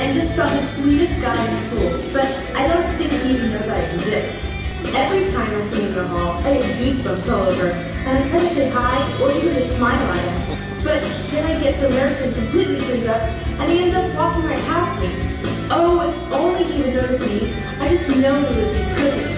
and just about the sweetest guy in school, but I don't think he even knows I exist. Every time I see him in the hall, I get goosebumps all over, and I try to say hi or even just smile at him. But then I get so nervous and completely freeze up, and he ends up walking right past me. Oh, if only he would notice me, I just know we would be perfect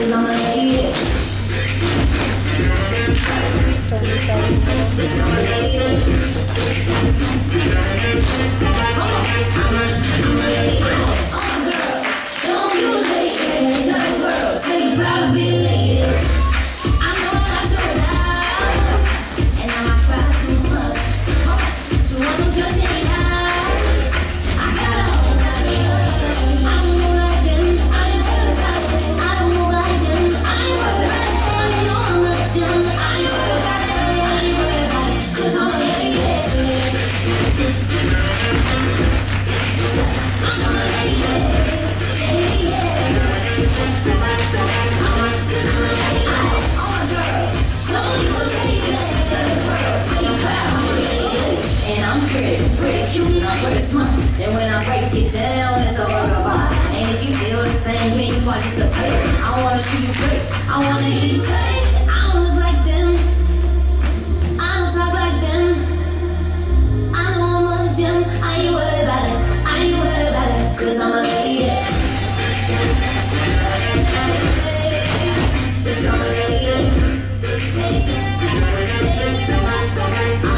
Cause I'm a lady. Yes, I'm a lady. Come I'm pretty, pretty cute, and I'm pretty smart. And when I break it down, it's a bugger vibe. And if you feel the same way, you participate. I wanna see you break, I wanna hear you say, I don't look like them. I don't talk like them. I know I'm a gem. I ain't worried it, I ain't worried about it, cause I'm a lady. I'm a lady. Lady, lady, lady.